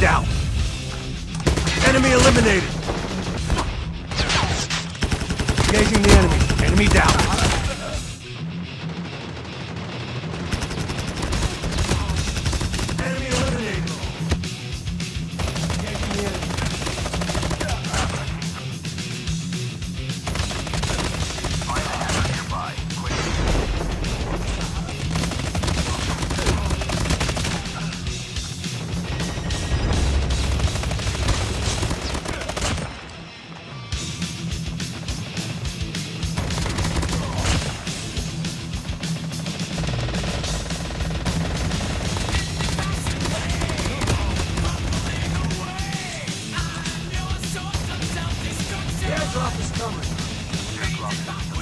down. Enemy eliminated. Engaging the enemy. Enemy down. The airdrop is coming.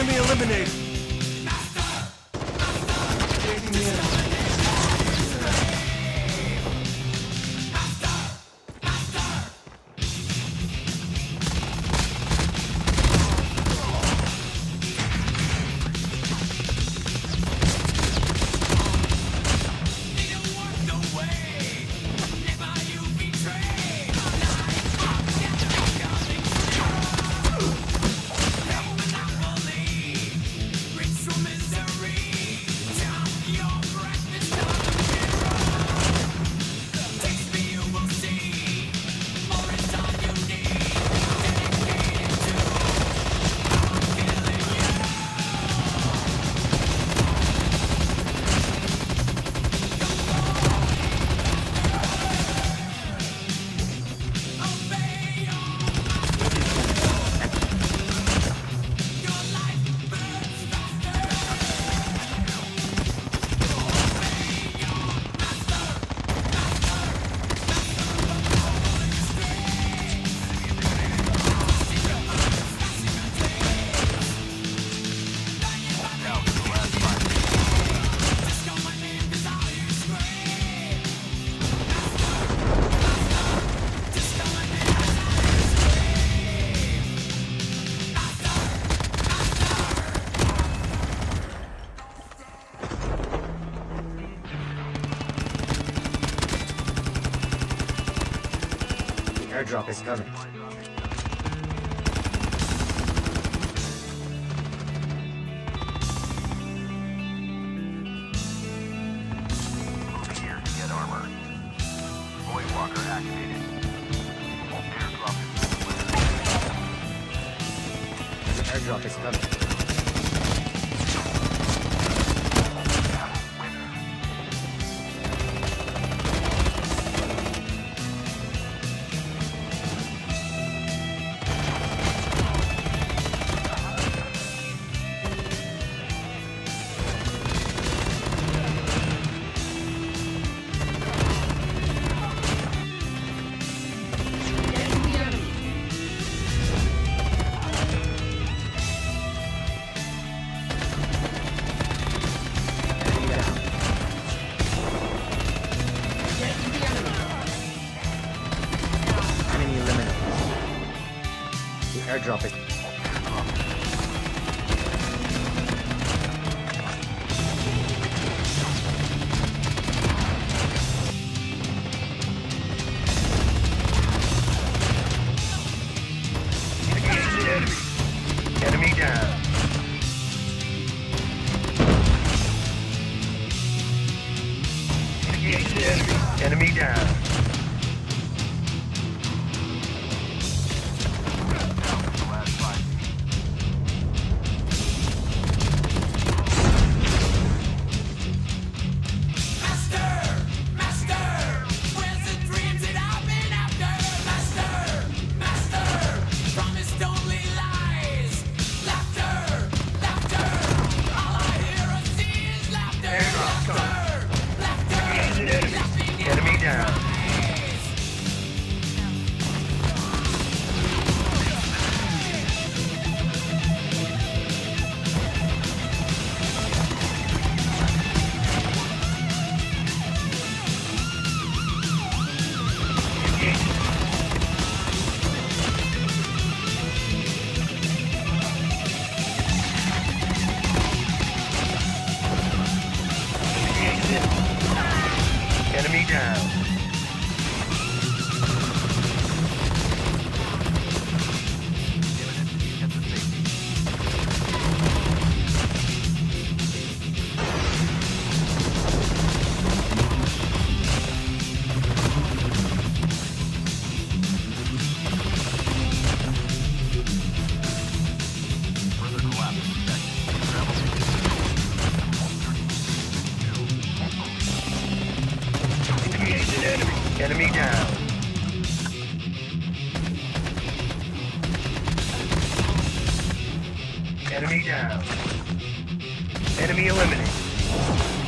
Enemy eliminated. Airdrop is coming. Airdrop is coming. Airdrop is. now. Enemy down. Enemy eliminated.